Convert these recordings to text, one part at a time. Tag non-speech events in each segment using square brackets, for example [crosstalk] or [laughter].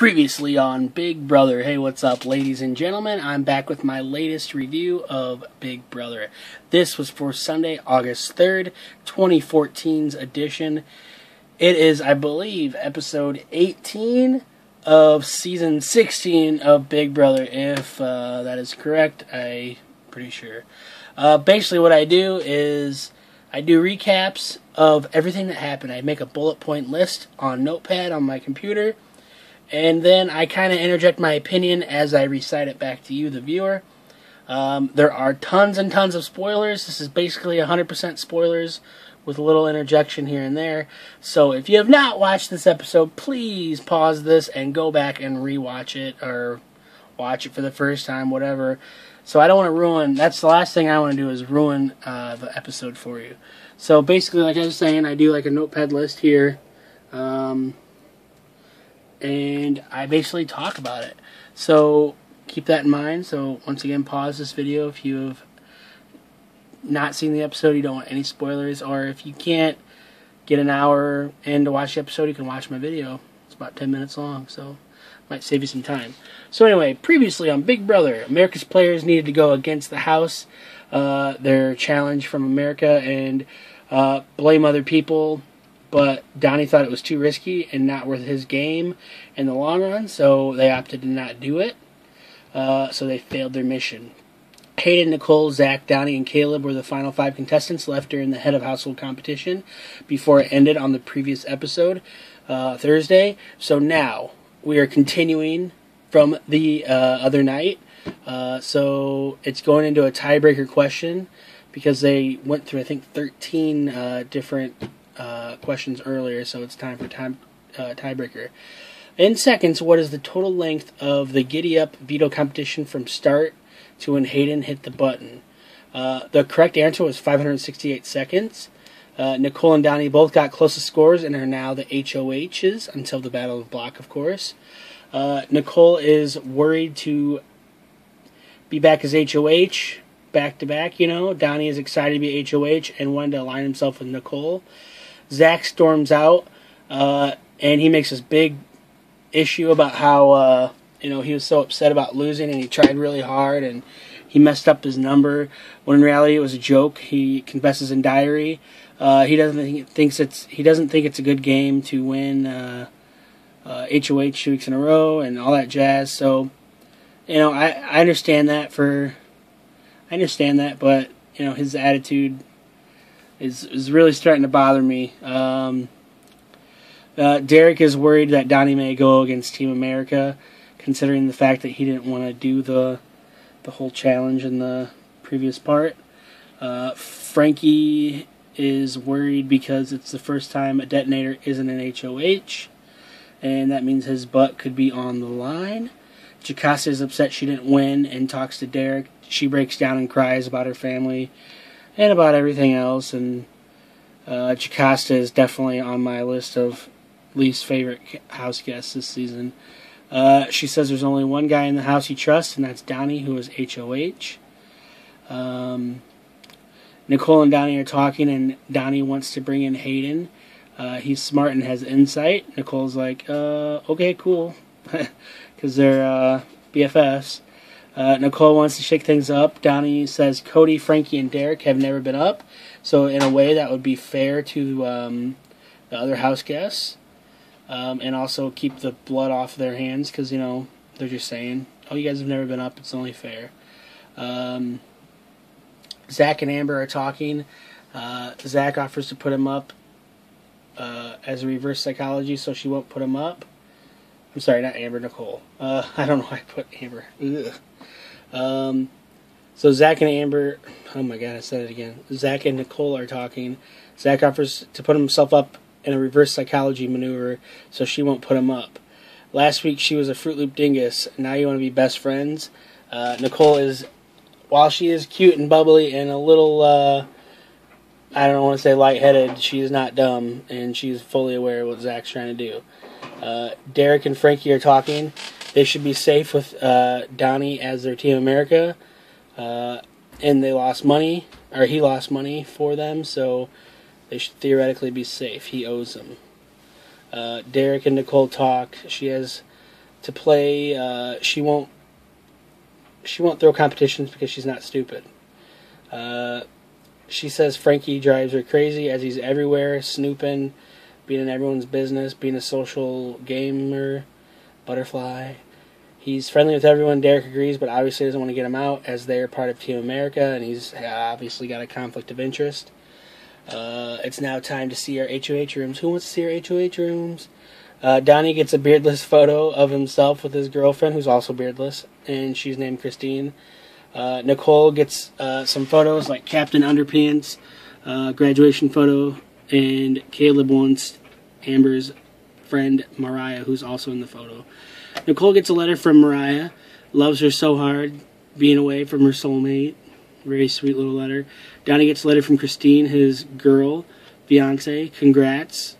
Previously on Big Brother. Hey, what's up, ladies and gentlemen? I'm back with my latest review of Big Brother. This was for Sunday, August 3rd, 2014's edition. It is, I believe, episode 18 of season 16 of Big Brother. If uh, that is correct, I'm pretty sure. Uh, basically, what I do is I do recaps of everything that happened. I make a bullet point list on Notepad on my computer and then I kind of interject my opinion as I recite it back to you, the viewer. Um, there are tons and tons of spoilers. This is basically 100% spoilers with a little interjection here and there. So if you have not watched this episode, please pause this and go back and rewatch it or watch it for the first time, whatever. So I don't want to ruin. That's the last thing I want to do is ruin uh, the episode for you. So basically, like I was saying, I do like a notepad list here. Um, and I basically talk about it. So keep that in mind. So once again, pause this video if you have not seen the episode, you don't want any spoilers, or if you can't get an hour in to watch the episode, you can watch my video. It's about 10 minutes long, so might save you some time. So anyway, previously on Big Brother, America's players needed to go against the House, uh, their challenge from America, and uh, blame other people but Donnie thought it was too risky and not worth his game in the long run, so they opted to not do it. Uh, so they failed their mission. Hayden, Nicole, Zach, Donnie, and Caleb were the final five contestants left during the head of household competition before it ended on the previous episode, uh, Thursday. So now we are continuing from the uh, other night. Uh, so it's going into a tiebreaker question because they went through, I think, 13 uh, different questions earlier, so it's time for time uh, tiebreaker. In seconds, what is the total length of the Giddy Up veto competition from start to when Hayden hit the button? Uh, the correct answer was 568 seconds. Uh, Nicole and Donnie both got closest scores and are now the HOHs until the Battle of Block, of course. Uh, Nicole is worried to be back as HOH back to back, you know. Donnie is excited to be HOH and wanted to align himself with Nicole. Zach storms out, uh, and he makes this big issue about how uh, you know he was so upset about losing, and he tried really hard, and he messed up his number. When in reality, it was a joke. He confesses in diary. Uh, he doesn't think thinks it's he doesn't think it's a good game to win uh, uh, HOH two weeks in a row and all that jazz. So, you know, I I understand that for I understand that, but you know his attitude is is really starting to bother me. Um, uh, Derek is worried that Donnie may go against Team America, considering the fact that he didn't want to do the the whole challenge in the previous part. Uh, Frankie is worried because it's the first time a detonator isn't an HOH, and that means his butt could be on the line. Jocasta is upset she didn't win and talks to Derek. She breaks down and cries about her family and about everything else. And uh, Jocasta is definitely on my list of least favorite house guests this season. Uh, she says there's only one guy in the house he trusts, and that's Donnie, who is HOH. Um, Nicole and Donnie are talking, and Donnie wants to bring in Hayden. Uh, he's smart and has insight. Nicole's like, uh, okay, cool, [laughs] because they're uh, BFFs. Uh, Nicole wants to shake things up. Donnie says Cody, Frankie, and Derek have never been up. So, in a way, that would be fair to um, the other house guests. Um, and also keep the blood off their hands because, you know, they're just saying, oh, you guys have never been up. It's only fair. Um, Zach and Amber are talking. Uh, Zach offers to put him up uh, as a reverse psychology, so she won't put him up. I'm sorry, not Amber, Nicole. Uh, [laughs] I don't know why I put Amber. Um, so Zach and Amber, oh my god, I said it again. Zach and Nicole are talking. Zach offers to put himself up in a reverse psychology maneuver so she won't put him up. Last week she was a Fruit Loop dingus. Now you want to be best friends. Uh, Nicole is, while she is cute and bubbly and a little, uh, I don't want to say lightheaded, she is not dumb and she's fully aware of what Zach's trying to do. Uh, Derek and Frankie are talking. They should be safe with uh, Donnie as their Team America. Uh, and they lost money, or he lost money for them, so they should theoretically be safe. He owes them. Uh, Derek and Nicole talk. She has to play. Uh, she won't. She won't throw competitions because she's not stupid. Uh, she says Frankie drives her crazy as he's everywhere, snooping, being in everyone's business, being a social gamer, butterfly. He's friendly with everyone. Derek agrees, but obviously doesn't want to get him out as they're part of Team America, and he's obviously got a conflict of interest. Uh, it's now time to see our HOH rooms. Who wants to see our HOH rooms? Uh, Donnie gets a beardless photo of himself with his girlfriend, who's also beardless, and she's named Christine. Uh, Nicole gets uh, some photos like Captain Underpants, uh, graduation photo, and Caleb wants Amber's friend Mariah, who's also in the photo. Nicole gets a letter from Mariah, loves her so hard, being away from her soulmate. Very sweet little letter. Donnie gets a letter from Christine, his girl, fiance. Congrats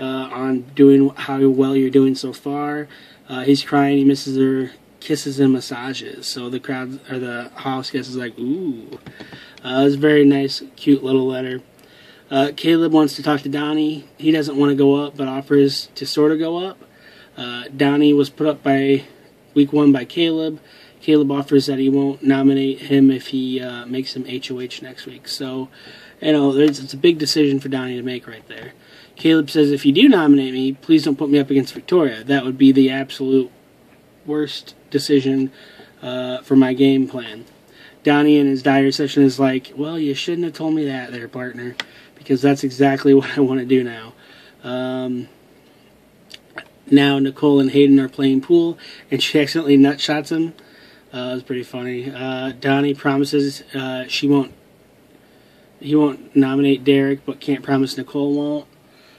uh, on doing how well you're doing so far. Uh, he's crying. He misses her kisses and massages. So the crowd or the house guest is like, ooh. Uh, it was a very nice, cute little letter. Uh, Caleb wants to talk to Donnie. He doesn't want to go up, but offers to sort of go up. Uh, Donnie was put up by week one by Caleb. Caleb offers that he won't nominate him if he uh, makes him HOH next week. So, you know, it's a big decision for Donnie to make right there. Caleb says, if you do nominate me, please don't put me up against Victoria. That would be the absolute worst decision uh, for my game plan. Donnie in his diary session is like, well, you shouldn't have told me that there, partner, because that's exactly [laughs] what I want to do now. Um, now Nicole and Hayden are playing pool, and she accidentally nut shots him. Uh, it was pretty funny. Uh, Donnie promises uh, she won't. He won't nominate Derek, but can't promise Nicole won't.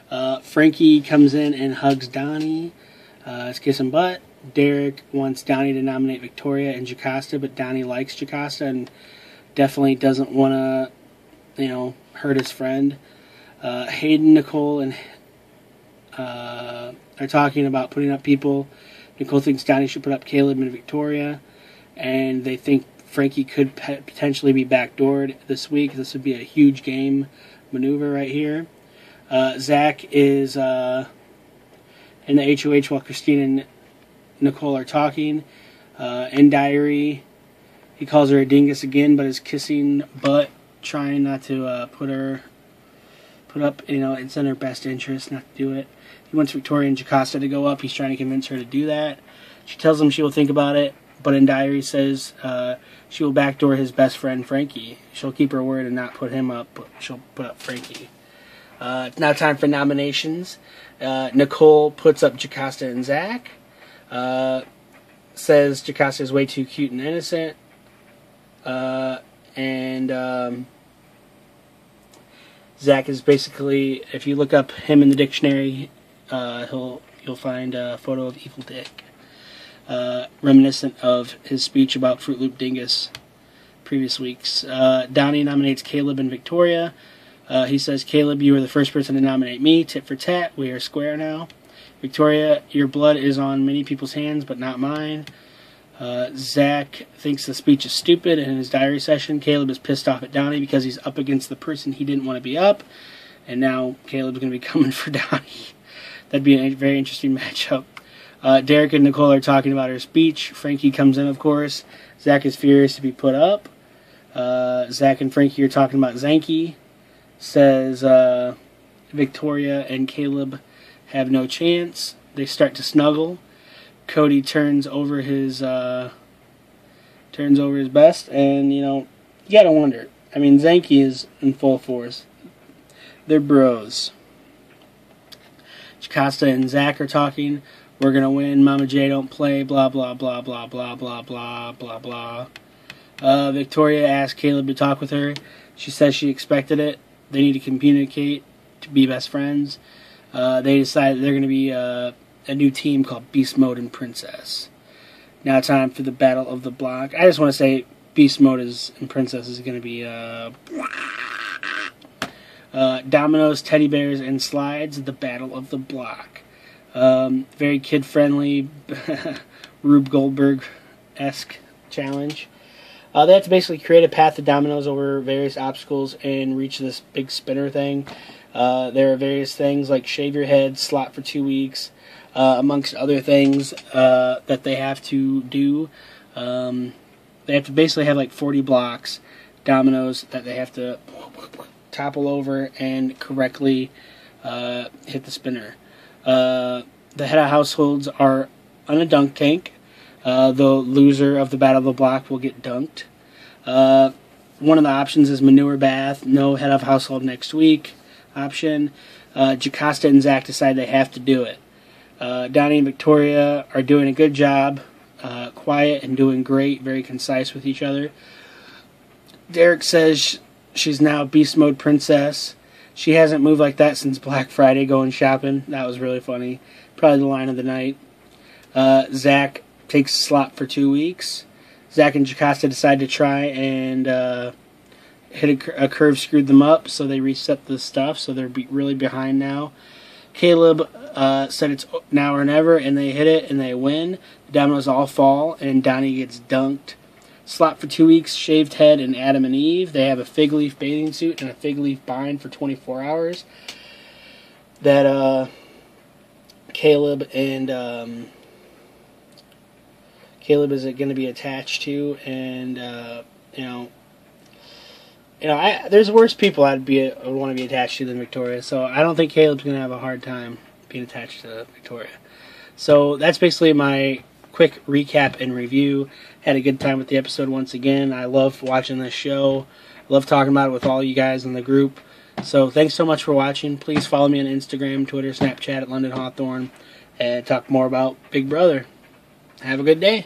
Uh, Frankie comes in and hugs Donnie. Uh, it's kissing butt. Derek wants Donnie to nominate Victoria and Jocasta, but Donnie likes Jocasta and definitely doesn't want to, you know, hurt his friend. Uh, Hayden, Nicole, and uh, are talking about putting up people. Nicole thinks Donnie should put up Caleb and Victoria, and they think Frankie could pe- potentially be backdoored this week. This would be a huge game maneuver right here. Uh, Zach is uh, in the HOH while Christine and Nicole are talking. Uh, in diary, he calls her a dingus again, but is kissing butt, trying not to uh, put her put up. You know, it's in her best interest not to do it. He wants Victoria and Jocasta to go up. He's trying to convince her to do that. She tells him she will think about it, but in diary says uh, she will backdoor his best friend Frankie. She'll keep her word and not put him up, but she'll put up Frankie. Uh, it's now time for nominations. Uh, Nicole puts up Jocasta and Zach. Uh, says Jocasta is way too cute and innocent. Uh, and um, Zach is basically, if you look up him in the dictionary, uh, he'll you'll find a photo of Evil Dick, uh, reminiscent of his speech about Fruit Loop Dingus previous weeks. Uh, Donnie nominates Caleb and Victoria. Uh, he says, Caleb, you were the first person to nominate me. Tit for tat. We are square now. Victoria, your blood is on many people's hands, but not mine. Uh, Zach thinks the speech is stupid, and in his diary session, Caleb is pissed off at Donnie because he's up against the person he didn't want to be up, and now Caleb's going to be [laughs] coming for Donnie. That'd be a very interesting matchup. Uh, Derek and Nicole are talking about her speech. Frankie comes in, of course. Zach is furious to be put up. Uh, Zach and Frankie are talking about Zanky. Says uh, Victoria and Caleb have no chance. They start to snuggle. Cody turns over his uh, turns over his best, and you know you gotta wonder. I mean, Zanky is in full force. They're bros. Jocasta and Zach are talking. We're gonna win. Mama J don't play. Blah blah blah blah blah blah blah blah blah. Uh, Victoria asks Caleb to talk with her. She says she expected it. They need to communicate to be best friends. Uh, they decided they're going to be uh, a new team called Beast Mode and Princess. Now, time for the Battle of the Block. I just want to say Beast Mode is, and Princess is going to be uh, uh, Dominoes, Teddy Bears, and Slides, the Battle of the Block. Um, very kid friendly, [laughs] Rube Goldberg esque challenge. Uh, they have to basically create a path of dominoes over various obstacles and reach this big spinner thing. Uh, there are various things like shave your head, slot for two weeks, uh, amongst other things uh, that they have to do. Um, they have to basically have like 40 blocks, dominoes that they have to topple over and correctly uh, hit the spinner. Uh, the head of households are on a dunk tank. Uh, the loser of the battle of the block will get dunked. One of the options is manure bath. No head of household next week option. Uh, and Zach decide they have to do it. Uh, Donnie and Victoria are doing a good job, uh, quiet and doing great, very concise with each other. Derek says she's now beast mode princess. She hasn't moved like that since Black Friday going shopping. That was really funny. Probably the line of the night. Uh, Zach takes a slot for two weeks. Zach and Jocasta decide to try and uh, hit a, a, curve, screwed them up, so they reset the stuff, so they're be, really behind now. Caleb uh, said it's now or never, and they hit it and they win. The dominoes all fall, and Donnie gets dunked. Slot for two weeks, shaved head, and Adam and Eve. They have a fig leaf bathing suit and a fig leaf bind for 24 hours. That uh, Caleb and um, Caleb is going to be attached to, and uh, you know, you know, I, there's worse people I'd be would want to be attached to than Victoria. So I don't think Caleb's to have a hard time being attached to Victoria. So that's basically my quick recap and review. Had a good time with the episode once again. I love watching this show. Love talking about it with all you guys in the group. So thanks so much for watching. Please follow me on Instagram, Twitter, Snapchat at London Hawthorne, and talk more about Big Brother. Have a good day.